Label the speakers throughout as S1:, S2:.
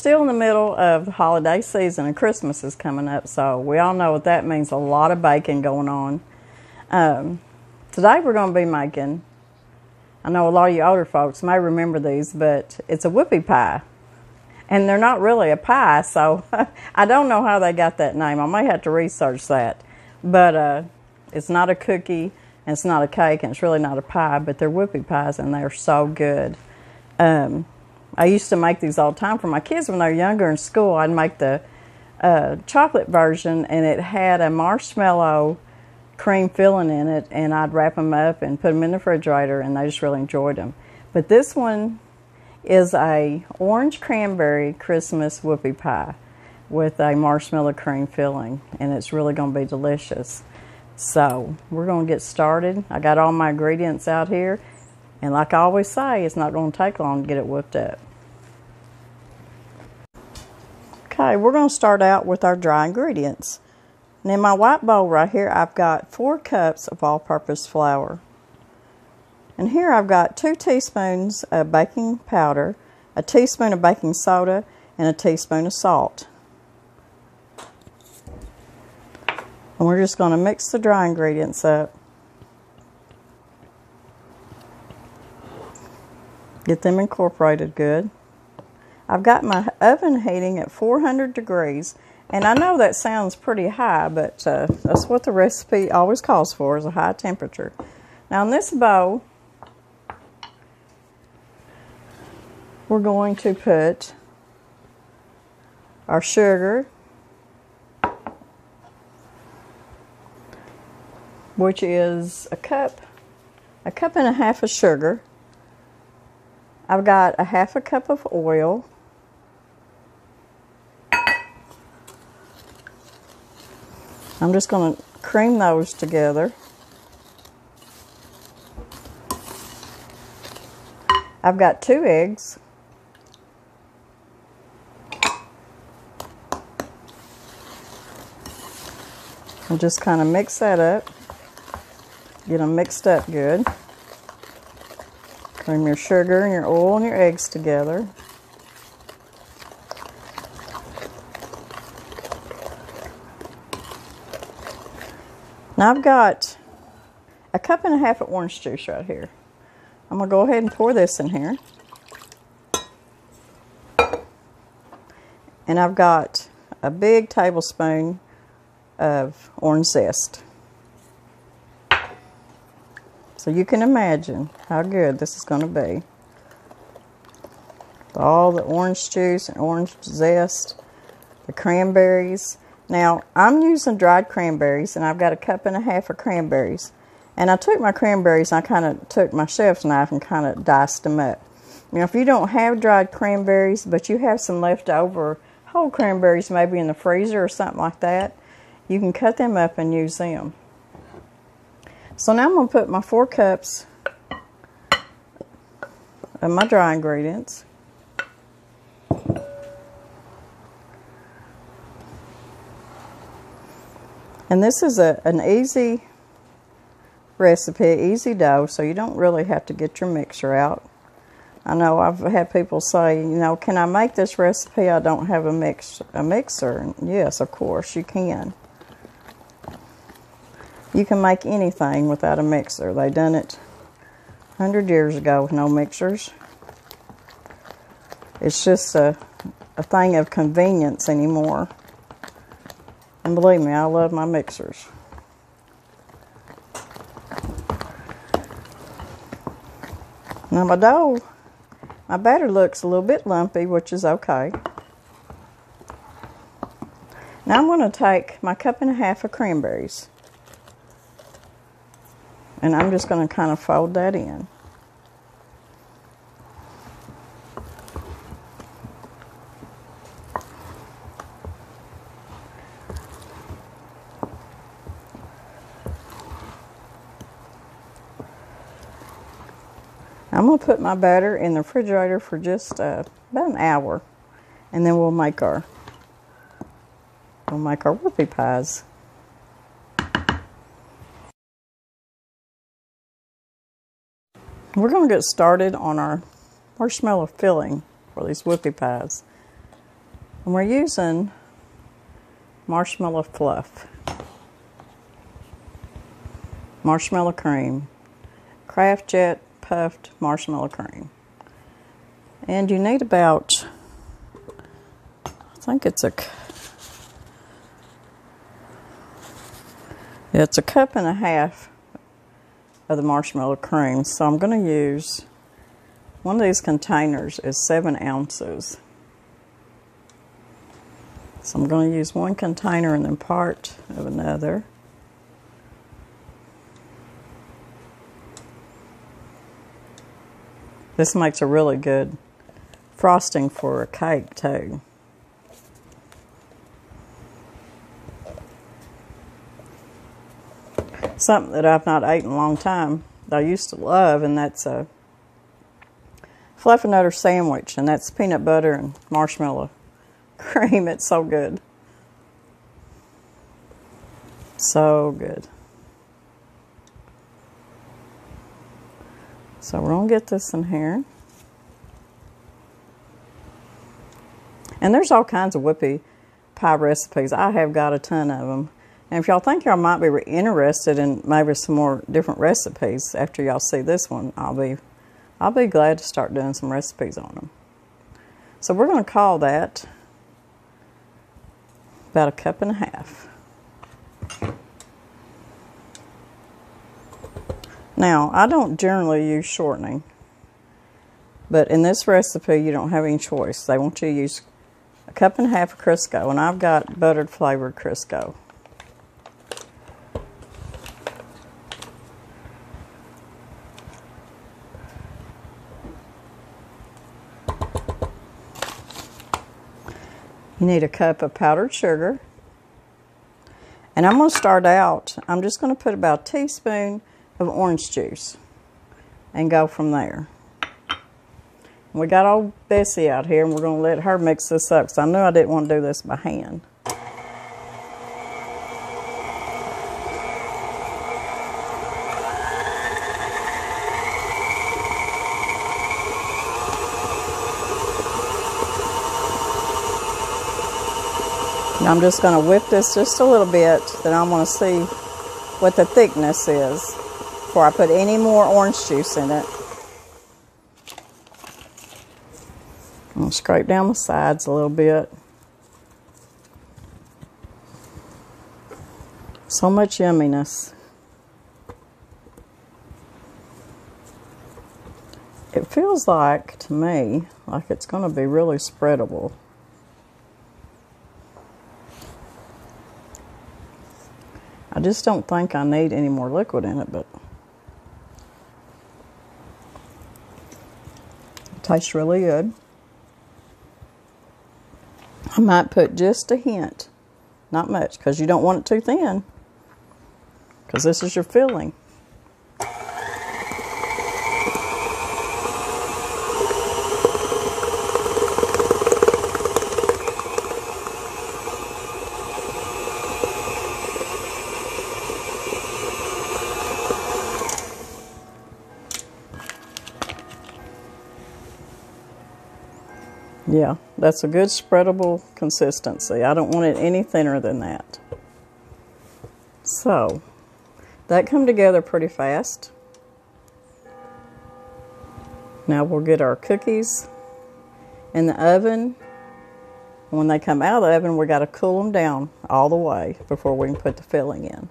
S1: the middle of the holiday season and Christmas is coming up, so we all know what that means a lot of baking going on. Um, today we're going to be making, I know a lot of you older folks may remember these, but it's a whoopie pie. And they're not really a pie, so I don't know how they got that name. I may have to research that. But uh, it's not a cookie, and it's not a cake, and it's really not a pie, but they're whoopie pies, and they're so good. Um, I used to make these all the time for my kids when they were younger in school. I'd make the uh, chocolate version, and it had a marshmallow cream filling in it, and I'd wrap them up and put them in the refrigerator, and they just really enjoyed them. But this one is a orange cranberry Christmas whoopie pie with a marshmallow cream filling, and it's really going to be delicious. So we're going to get started. I got all my ingredients out here, and like I always say, it's not going to take long to get it whipped up. Okay, we're going to start out with our dry ingredients. And in my white bowl right here, I've got four cups of all-purpose flour. And here I've got two teaspoons of baking powder, a teaspoon of baking soda, and a teaspoon of salt. And we're just going to mix the dry ingredients up. Get them incorporated good. I've got my oven heating at 400 degrees. And I know that sounds pretty high, but uh, that's what the recipe always calls for, is a high temperature. Now in this bowl, we're going to put our sugar, which is a cup, a cup and a half of sugar. I've got a half a cup of oil. I'm just going to cream those together. I've got two eggs. And just kind of mix that up. Get them mixed up good. Cream your sugar and your oil and your eggs together. Now I've got a cup and a half of orange juice right here. I'm going to go ahead and pour this in here. And I've got a big tablespoon of orange zest. So you can imagine how good this is going to be. All the orange juice and orange zest, the cranberries. Now, I'm using dried cranberries, and I've got a cup and a half of cranberries. And I took my cranberries and I kind of took my chef's knife and kind of diced them up. Now, if you don't have dried cranberries, but you have some leftover whole cranberries maybe in the freezer or something like that, you can cut them up and use them. So now I'm going to put my four cups of my dry ingredients. And this is a, an easy recipe, easy dough, so you don't really have to get your mixer out. I know I've had people say, you know, can I make this recipe? I don't have a mix a mixer. And yes, of course you can. You can make anything without a mixer. They done it 100 years ago with no mixers. It's just a, a thing of convenience anymore. And believe me, I love my mixers. Now my dough, my batter looks a little bit lumpy, which is okay. Now I'm going to take my cup and a half of cranberries. And I'm just going to kind of fold that in. I'm going to put my batter in the refrigerator for just uh, about an hour. And then we'll make our we'll make our whoopie pies. We're going to get started on our marshmallow filling for these whoopie pies. And we're using marshmallow fluff, marshmallow cream, Kraft Jet puffed marshmallow cream. And you need about, I think it's a, it's a cup and a half of the marshmallow cream. So I'm going to use one of these containers is seven ounces. So I'm going to use one container and then part of another. This makes a really good frosting for a cake too. Something that I've not eaten in a long time that I used to love, and that's a fluffernutter sandwich, and that's peanut butter and marshmallow cream. It's so good. So good. So we're going to get this in here. And there's all kinds of whoopie pie recipes. I have got a ton of them. And if y'all think y'all might be interested in maybe some more different recipes after y'all see this one, I'll be I'll be glad to start doing some recipes on them. So we're going to call that about a cup and a half. Now, I don't generally use shortening, but in this recipe, you don't have any choice. They want you to use a cup and a half of Crisco, and I've got buttered flavored Crisco. You need a cup of powdered sugar. And I'm going to start out, I'm just going to put about a teaspoon of orange juice and go from there. We got old Bessie out here and we're going to let her mix this up because I knew I didn't want to do this by hand. I'm just going to whip this just a little bit. Then I want to see what the thickness is before I put any more orange juice in it. I'm going to scrape down the sides a little bit. So much yumminess. It feels like, to me, like it's going to be really spreadable. Just don't think I need any more liquid in it, but it tastes really good. I might put just a hint, not much, because you don't want it too thin, because this is your filling. That's a good spreadable consistency. I don't want it any thinner than that. So, that come together pretty fast. Now we'll get our cookies in the oven. When they come out of the oven, we got to cool them down all the way before we can put the filling in.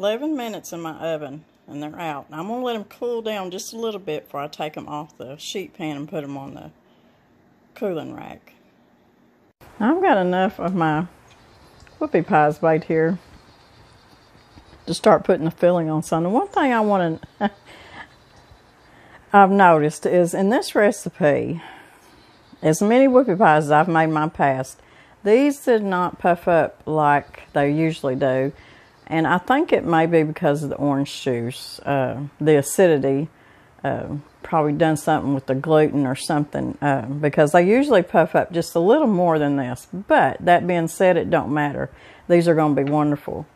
S1: 11 minutes in my oven and they're out. I'm going to let them cool down just a little bit before I take them off the sheet pan and put them on the cooling rack. I've got enough of my whoopie pies right here to start putting the filling on some. The one thing I want to I've noticed is in this recipe, as many whoopie pies as I've made in my past, these did not puff up like they usually do. And I think it may be because of the orange juice, uh, the acidity. Uh, probably done something with the gluten or something uh, because they usually puff up just a little more than this. But that being said, it don't matter. These are going to be wonderful.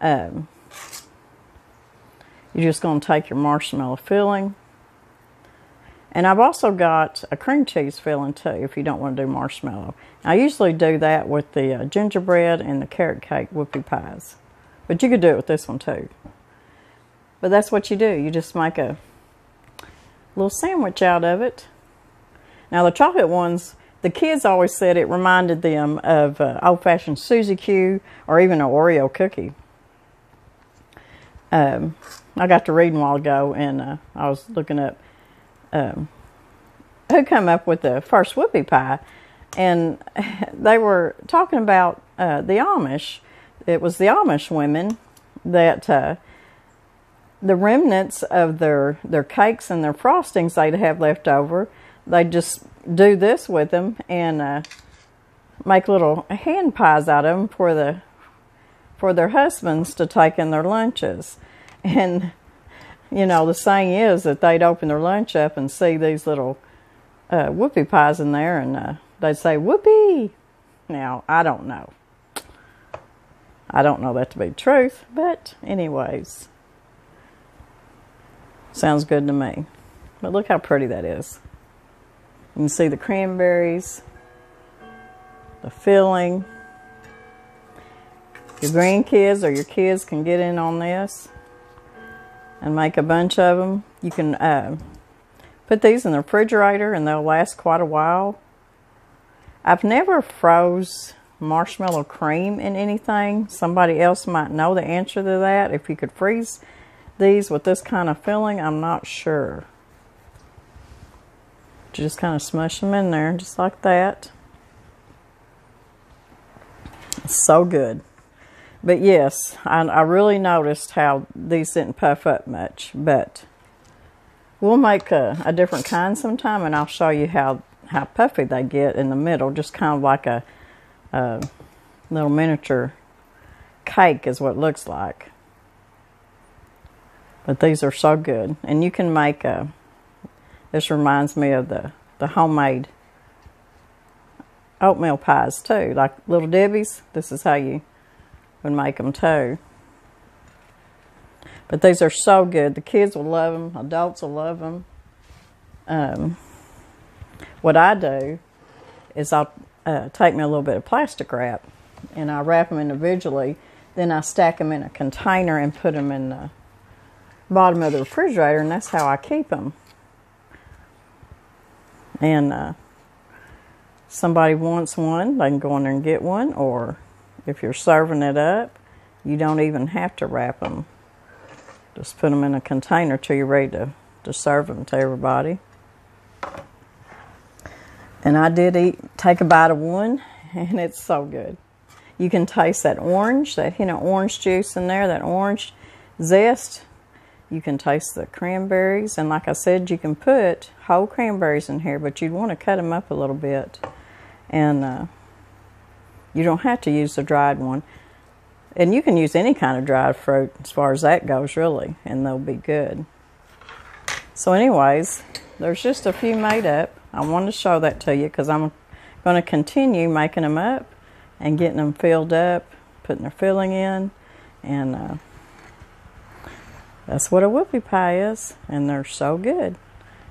S1: Um, you're just going to take your marshmallow filling. And I've also got a cream cheese filling too if you don't want to do marshmallow. I usually do that with the uh, gingerbread and the carrot cake whoopie pies. But you could do it with this one too. But that's what you do. You just make a little sandwich out of it. Now the chocolate ones, the kids always said it reminded them of uh, old-fashioned Suzy Q or even an Oreo cookie. Um, I got to reading a while ago, and uh, I was looking up um, who came up with the first whoopie pie, and they were talking about uh, the Amish it was the Amish women that uh, the remnants of their their cakes and their frostings they'd have left over, they'd just do this with them and uh, make little hand pies out of them for the for their husbands to take in their lunches. And you know, the saying is that they'd open their lunch up and see these little uh, whoopie pies in there, and uh, they'd say "whoopie." Now I don't know. I don't know that to be truth, but anyways. Sounds good to me. But look how pretty that is. You can see the cranberries, the filling. Your grandkids or your kids can get in on this and make a bunch of them. You can uh, put these in the refrigerator and they'll last quite a while. I've never froze marshmallow cream in anything. Somebody else might know the answer to that. If you could freeze these with this kind of filling, I'm not sure. Just kind of smush them in there, just like that. so good. But yes, I, I really noticed how these didn't puff up much. But we'll make a, a different kind sometime, and I'll show you how, how puffy they get in the middle. Just kind of like a a little miniature cake is what it looks like. But these are so good. And you can make a, this reminds me of the, the homemade oatmeal pies too. Like Little Debbie's, this is how you would make them too. But these are so good. The kids will love them. Adults will love them. Um, what I do is I'll uh, take me a little bit of plastic wrap and I wrap them individually. Then I stack them in a container and put them in the bottom of the refrigerator, and that's how I keep them. And uh, somebody wants one, they can go in there and get one, or if you're serving it up, you don't even have to wrap them. Just put them in a container till you're ready to, to serve them to everybody. And I did eat, take a bite of one, and it's so good. You can taste that orange, that you know orange juice in there, that orange zest. You can taste the cranberries, and like I said, you can put whole cranberries in here, but you'd want to cut them up a little bit. And uh, you don't have to use the dried one. And you can use any kind of dried fruit as far as that goes, really, and they'll be good. So, anyways, there's just a few made up. I wanted to show that to you because I'm going to continue making them up and getting them filled up, putting their filling in, and uh, that's what a whoopie pie is, and they're so good.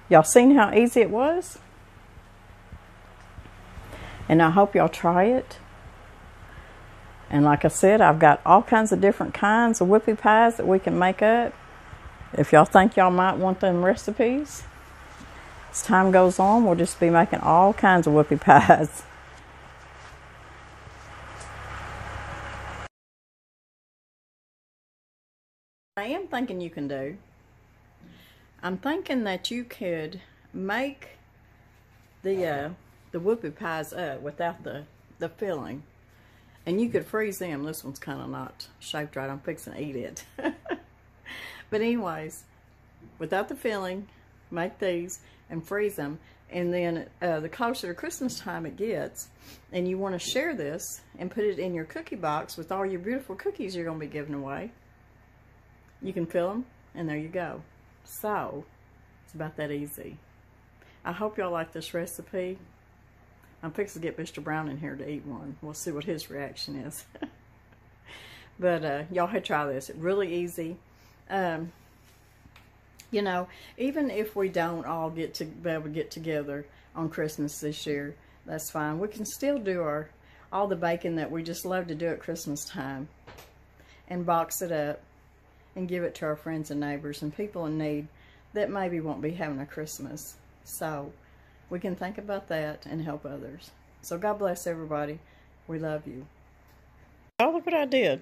S1: Y'all seen how easy it was? And I hope y'all try it. And like I said, I've got all kinds of different kinds of whoopie pies that we can make up. If y'all think y'all might want them recipes, as time goes on, we'll just be making all kinds of whoopie pies. I am thinking you can do. I'm thinking that you could make the uh, the whoopie pies up without the, the filling. And you could freeze them. This one's kind of not shaped right. I'm fixing to eat it. but anyways, without the filling, make these and freeze them. And then uh, the closer to Christmas time it gets, and you want to share this and put it in your cookie box with all your beautiful cookies you're going to be giving away, you can fill them, and there you go. So, it's about that easy. I hope y'all like this recipe. I'm fixing to get Mr. Brown in here to eat one. We'll see what his reaction is. but uh, y'all had try this. Really easy. Um, you know, even if we don't all get to be able to get together on Christmas this year, that's fine. We can still do our all the baking that we just love to do at Christmas time and box it up and give it to our friends and neighbors and people in need that maybe won't be having a Christmas. So we can think about that and help others. So God bless everybody. We love you. Oh, look what I did.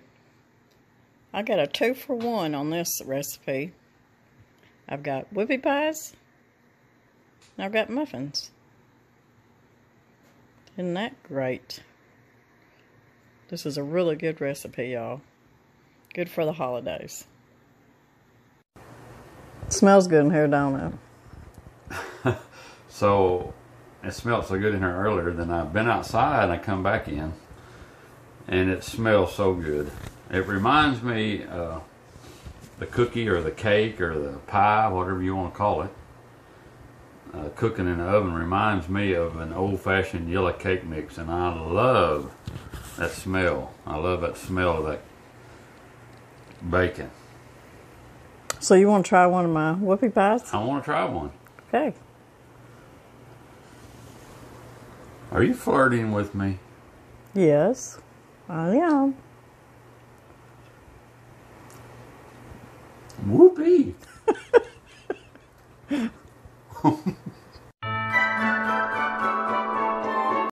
S1: I got a two for one on this recipe. I've got whoopie pies. I've got muffins. Isn't that great? This is a really good recipe, y'all. Good for the holidays. It smells good in here, don't
S2: it? so, it smelled so good in here earlier, then I've been outside and I come back in. And it smells so good. It reminds me, uh, the cookie or the cake or the pie, whatever you want to call it, uh, cooking in the oven reminds me of an old-fashioned yellow cake mix, and I love that smell. I love that smell of that bacon.
S1: So you want to try one of my whoopie pies?
S2: I want to try one.
S1: Okay.
S2: Are you flirting with me?
S1: Yes, I am.
S2: Whoopee.